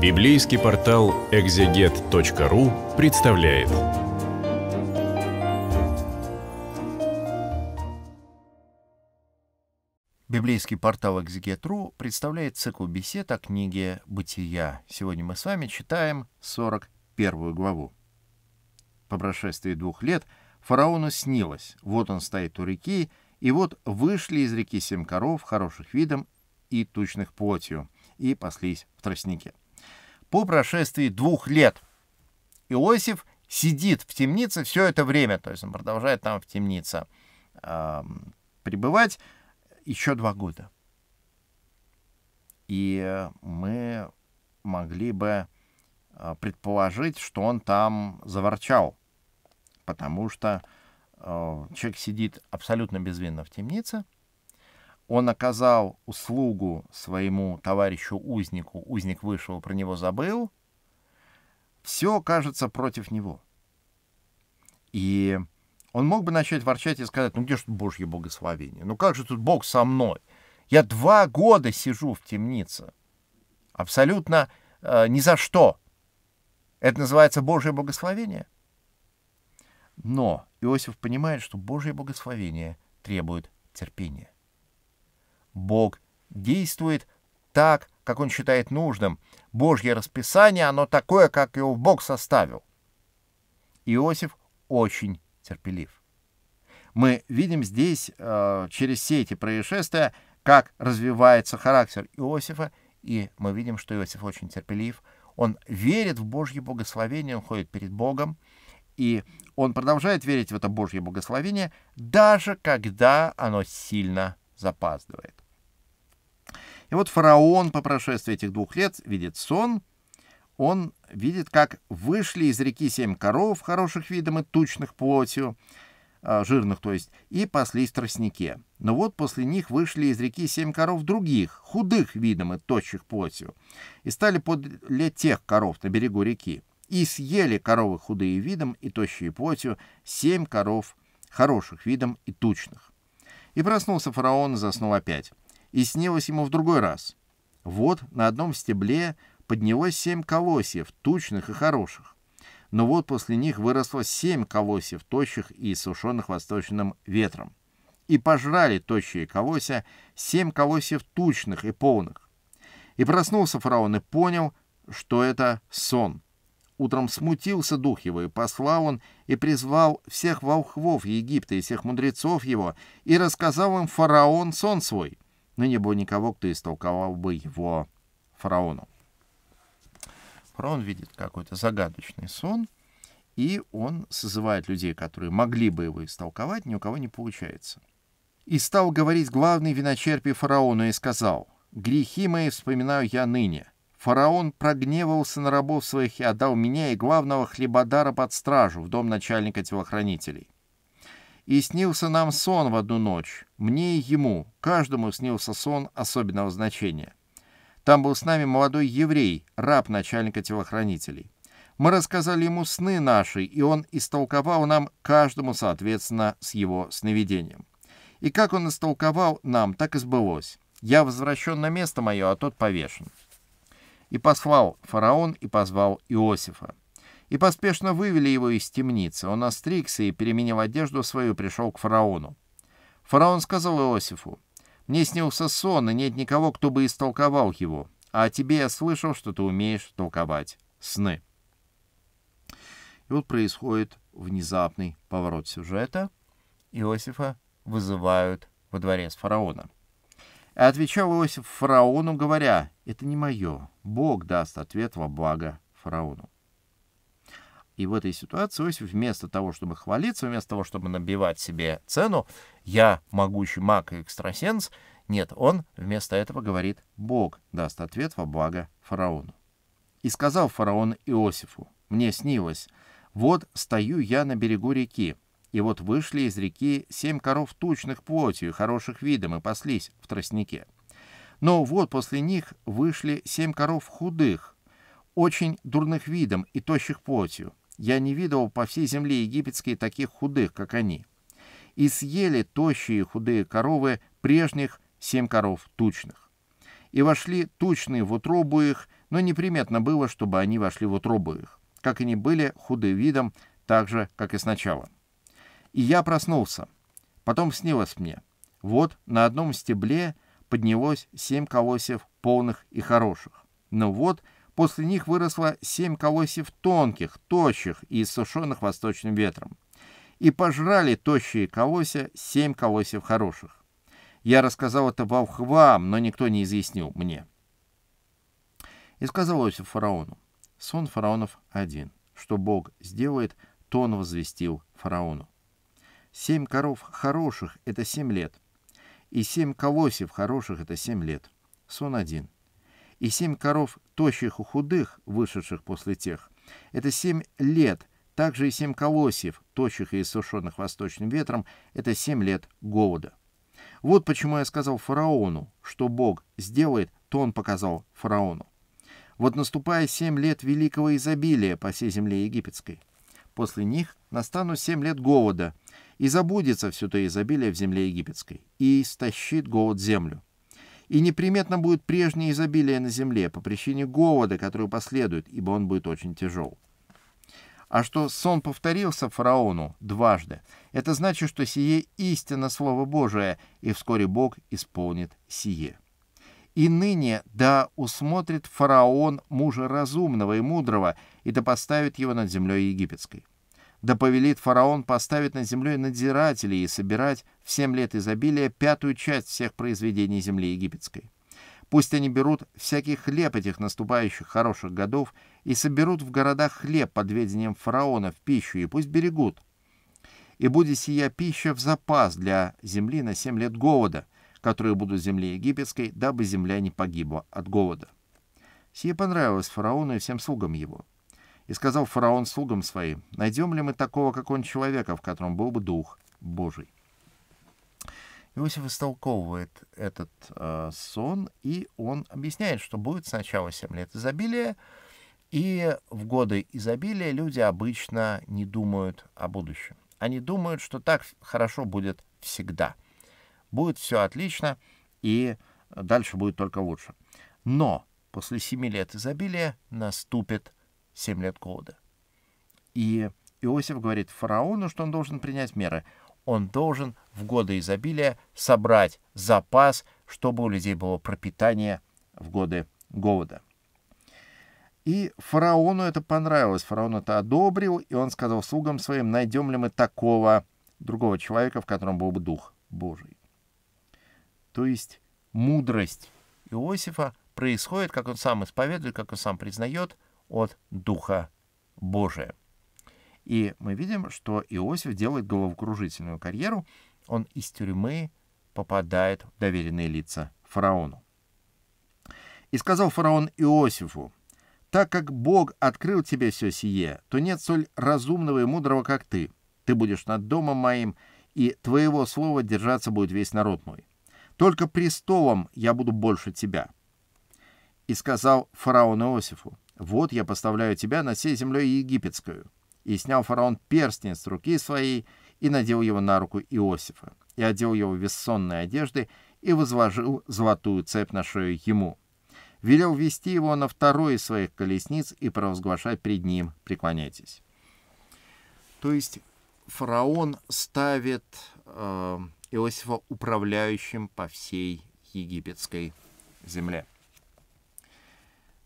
Библейский портал экзегет.ру представляет. Библейский портал экзегет.ру представляет цикл бесед о книге «Бытия». Сегодня мы с вами читаем 41 главу. По прошествии двух лет фараону снилось. Вот он стоит у реки, и вот вышли из реки семь коров, хороших видом и тучных плотью, и паслись в тростнике. По прошествии двух лет Иосиф сидит в темнице все это время, то есть он продолжает там в темнице э, пребывать еще два года. И мы могли бы э, предположить, что он там заворчал, потому что э, человек сидит абсолютно безвинно в темнице, он оказал услугу своему товарищу-узнику, узник вышел, про него забыл, все кажется против него. И он мог бы начать ворчать и сказать, ну где же тут Божье благословение? Ну как же тут Бог со мной? Я два года сижу в темнице. Абсолютно э, ни за что. Это называется Божье благословение. Но Иосиф понимает, что Божье благословение требует терпения. Бог действует так, как он считает нужным. Божье расписание, оно такое, как его Бог составил. Иосиф очень терпелив. Мы видим здесь, э, через все эти происшествия, как развивается характер Иосифа, и мы видим, что Иосиф очень терпелив. Он верит в Божье благословение, он ходит перед Богом, и он продолжает верить в это Божье благословение, даже когда оно сильно запаздывает. И вот фараон по прошествии этих двух лет видит сон, он видит, как вышли из реки семь коров, хороших видом и тучных плотью, а, жирных, то есть, и паслись в тростнике. Но вот после них вышли из реки семь коров других, худых видом и тощих плотью, и стали подле тех коров на берегу реки. И съели коровы худые видом и тощие плотью семь коров хороших видом и тучных. И проснулся фараон и заснул опять. И снилось ему в другой раз. Вот на одном стебле поднялось семь колосьев, тучных и хороших. Но вот после них выросло семь колосьев, тощих и сушеных восточным ветром. И пожрали тощие колосья семь колосьев тучных и полных. И проснулся фараон и понял, что это сон. Утром смутился дух его, и послал он, и призвал всех волхвов Египта и всех мудрецов его, и рассказал им фараон сон свой — но не было никого, кто истолковал бы его фараону. Фараон видит какой-то загадочный сон, и он созывает людей, которые могли бы его истолковать, ни у кого не получается. И стал говорить главный виночерпий фараону и сказал, «Грехи мои вспоминаю я ныне. Фараон прогневался на рабов своих и отдал меня и главного хлебодара под стражу в дом начальника телохранителей. И снился нам сон в одну ночь, мне и ему, каждому снился сон особенного значения. Там был с нами молодой еврей, раб начальника телохранителей. Мы рассказали ему сны наши, и он истолковал нам каждому соответственно с его сновидением. И как он истолковал нам, так и сбылось. Я возвращен на место мое, а тот повешен. И послал фараон и позвал Иосифа и поспешно вывели его из темницы. Он остригся и, переменив одежду свою, пришел к фараону. Фараон сказал Иосифу, «Мне снился сон, и нет никого, кто бы истолковал его, а о тебе я слышал, что ты умеешь толковать сны». И вот происходит внезапный поворот сюжета. Иосифа вызывают во дворец фараона. И отвечал Иосиф фараону, говоря, «Это не мое. Бог даст ответ во благо фараону». И в этой ситуации Иосиф вместо того, чтобы хвалиться, вместо того, чтобы набивать себе цену, я могучий маг и экстрасенс, нет, он вместо этого говорит, Бог даст ответ во благо фараону. И сказал фараон Иосифу, мне снилось, вот стою я на берегу реки, и вот вышли из реки семь коров тучных плотью, хороших видом, и паслись в тростнике. Но вот после них вышли семь коров худых, очень дурных видом и тощих плотью, я не видел по всей земле египетской таких худых, как они. И съели тощие худые коровы прежних семь коров тучных. И вошли тучные в утробу их, но неприметно было, чтобы они вошли в утробу их, как они были худы видом, так же, как и сначала. И я проснулся. Потом снилось мне. Вот на одном стебле поднялось семь колосьев полных и хороших. Но вот после них выросло семь колосьев тонких, тощих и иссушенных восточным ветром. И пожрали тощие колосья семь колосьев хороших. Я рассказал это волхвам, но никто не изъяснил мне. И сказал Иосиф фараону, сон фараонов один, что Бог сделает, то он возвестил фараону. Семь коров хороших — это семь лет, и семь колосьев хороших — это семь лет. Сон один. И семь коров тощих и худых, вышедших после тех, это семь лет, также и семь колосьев, тощих и иссушенных восточным ветром, это семь лет голода. Вот почему я сказал фараону, что Бог сделает, то он показал фараону. Вот наступая семь лет великого изобилия по всей земле египетской. После них настанут семь лет голода, и забудется все то изобилие в земле египетской, и истощит голод землю. И неприметно будет прежнее изобилие на земле по причине голода, который последует, ибо он будет очень тяжел. А что сон повторился фараону дважды, это значит, что сие истина Слово Божие, и вскоре Бог исполнит сие. И ныне да усмотрит фараон мужа разумного и мудрого, и да поставит его над землей египетской. Да повелит фараон поставить над землей надзирателей и собирать в семь лет изобилия пятую часть всех произведений земли египетской. Пусть они берут всякий хлеб этих наступающих хороших годов и соберут в городах хлеб под ведением фараона в пищу, и пусть берегут. И будет сия пища в запас для земли на семь лет голода, которые будут в земле египетской, дабы земля не погибла от голода. Сие понравилось фараону и всем слугам его. И сказал фараон слугам своим, найдем ли мы такого, как он, человека, в котором был бы дух Божий. Иосиф истолковывает этот э, сон, и он объясняет, что будет сначала 7 лет изобилия, и в годы изобилия люди обычно не думают о будущем. Они думают, что так хорошо будет всегда. Будет все отлично, и дальше будет только лучше. Но после семи лет изобилия наступит 7 лет голода. И Иосиф говорит фараону, что он должен принять меры. Он должен в годы изобилия собрать запас, чтобы у людей было пропитание в годы голода. И фараону это понравилось, фараон это одобрил, и он сказал слугам своим, найдем ли мы такого другого человека, в котором был бы Дух Божий. То есть мудрость Иосифа происходит, как он сам исповедует, как он сам признает – от Духа Божия. И мы видим, что Иосиф делает головокружительную карьеру. Он из тюрьмы попадает в доверенные лица фараону. И сказал фараон Иосифу, «Так как Бог открыл тебе все сие, то нет соль разумного и мудрого, как ты. Ты будешь над домом моим, и твоего слова держаться будет весь народ мой. Только престолом я буду больше тебя». И сказал фараон Иосифу, вот я поставляю тебя над всей землей египетскую. И снял фараон перстень с руки своей и надел его на руку Иосифа, и одел его в вессонные одежды, и возложил золотую цепь на шею ему. Велел вести его на второй из своих колесниц и провозглашать пред ним «Преклоняйтесь». То есть фараон ставит э, Иосифа управляющим по всей египетской земле.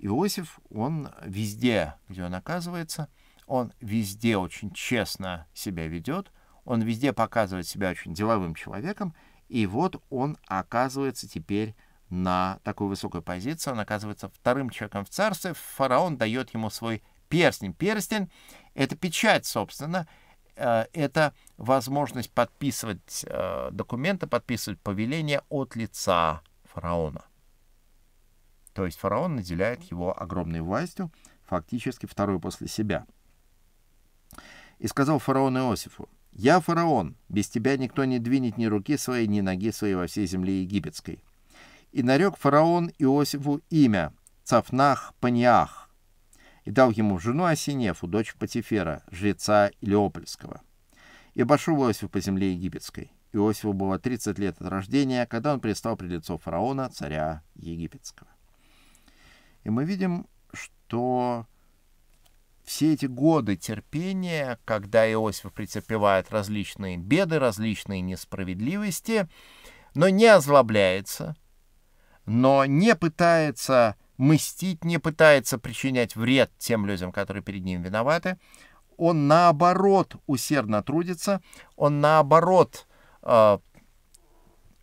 Иосиф, он везде, где он оказывается, он везде очень честно себя ведет, он везде показывает себя очень деловым человеком, и вот он оказывается теперь на такой высокой позиции, он оказывается вторым человеком в царстве, фараон дает ему свой перстень. Перстень — это печать, собственно, э, это возможность подписывать э, документы, подписывать повеления от лица фараона. То есть фараон наделяет его огромной властью, фактически второй после себя. И сказал фараон Иосифу, «Я фараон, без тебя никто не двинет ни руки своей, ни ноги своей во всей земле египетской». И нарек фараон Иосифу имя Цафнах Паниах, и дал ему жену Осинефу, дочь Патифера, жреца Илеопольского. И пошел Иосиф по земле египетской. Иосифу было 30 лет от рождения, когда он предстал пред лицо фараона, царя египетского. И мы видим, что все эти годы терпения, когда Иосиф претерпевает различные беды, различные несправедливости, но не озлобляется, но не пытается мстить, не пытается причинять вред тем людям, которые перед ним виноваты, он наоборот усердно трудится, он наоборот э,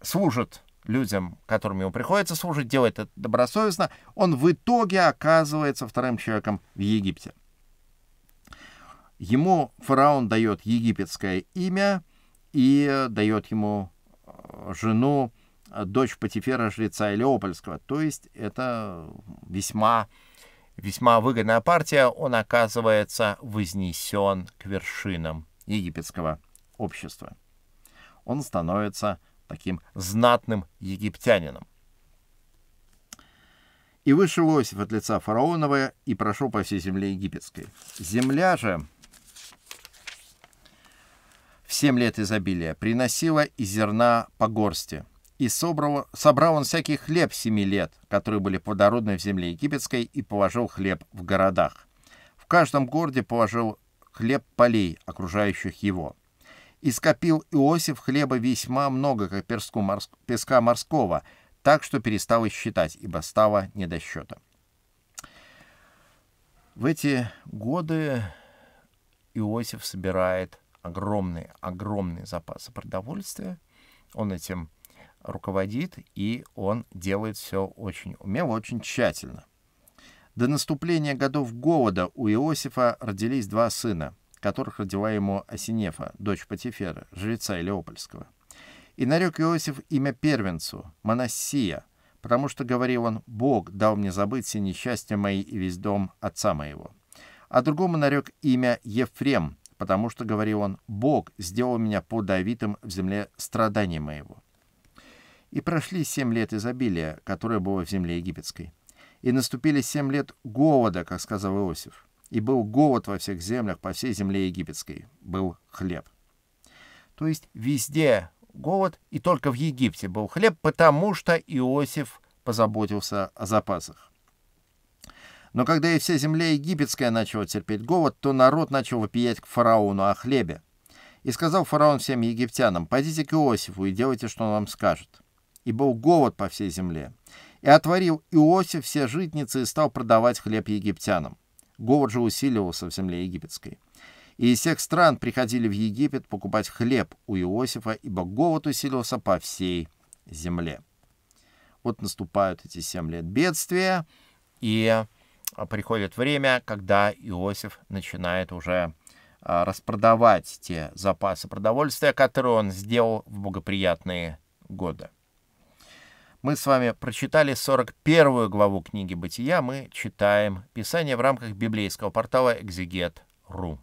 служит людям, которым ему приходится служить, делает это добросовестно, он в итоге оказывается вторым человеком в Египте. Ему фараон дает египетское имя и дает ему э, жену, э, дочь Патифера, жреца Илеопольского. То есть это весьма, весьма выгодная партия. Он оказывается вознесен к вершинам египетского общества. Он становится таким знатным египтянином. И вышел Иосиф от лица фараонова и прошел по всей земле египетской. Земля же в семь лет изобилия приносила и зерна по горсти. И собрал, собрал он всякий хлеб семи лет, которые были плодородны в земле египетской, и положил хлеб в городах. В каждом городе положил хлеб полей, окружающих его — и скопил Иосиф хлеба весьма много, как перску морск... песка морского, так что перестал их считать, ибо стало не до счета. В эти годы Иосиф собирает огромные, огромные запасы продовольствия. Он этим руководит, и он делает все очень умело, очень тщательно. До наступления годов голода у Иосифа родились два сына — которых родила ему Осинефа, дочь Патифера, жреца Илеопольского. И нарек Иосиф имя первенцу, Манассия, потому что, говорил он, «Бог дал мне забыть все несчастья мои и весь дом отца моего». А другому нарек имя Ефрем, потому что, говорил он, «Бог сделал меня подавитым в земле страданий моего». И прошли семь лет изобилия, которое было в земле египетской. И наступили семь лет голода, как сказал Иосиф. И был голод во всех землях, по всей земле египетской. Был хлеб. То есть везде голод, и только в Египте был хлеб, потому что Иосиф позаботился о запасах. Но когда и вся земля египетская начала терпеть голод, то народ начал вопиять к фараону о хлебе. И сказал фараон всем египтянам, «Пойдите к Иосифу и делайте, что он вам скажет». И был голод по всей земле. И отворил Иосиф все житницы и стал продавать хлеб египтянам. Голод же усиливался в земле египетской. И из всех стран приходили в Египет покупать хлеб у Иосифа, ибо голод усилился по всей земле. Вот наступают эти семь лет бедствия, и а, приходит время, когда Иосиф начинает уже а, распродавать те запасы продовольствия, которые он сделал в благоприятные годы. Мы с вами прочитали 41 главу книги «Бытия». Мы читаем Писание в рамках библейского портала «Экзегет.ру».